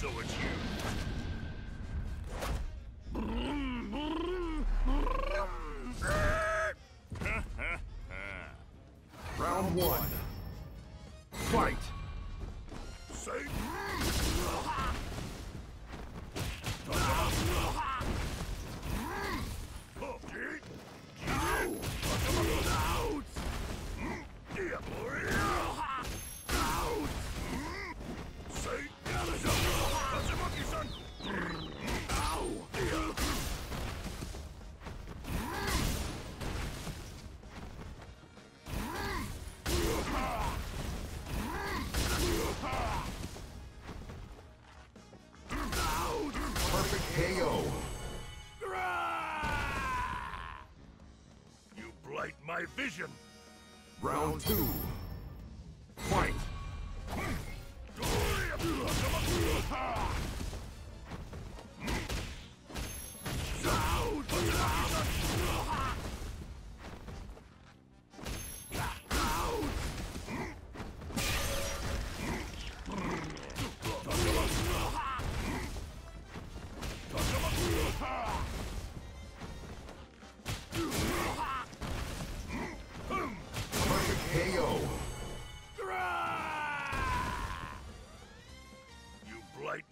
So it's you. Round one. Fight! KO. You blight my vision. Round two.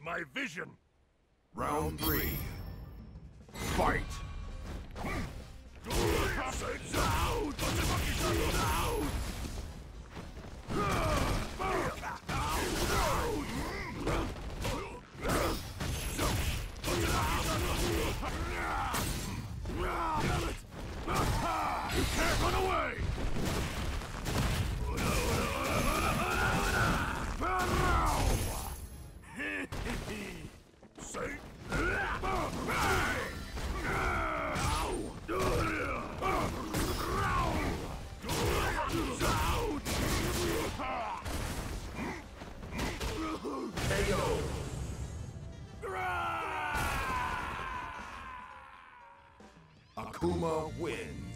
My vision. Round three. Fight! You can't run away! Akuma wins.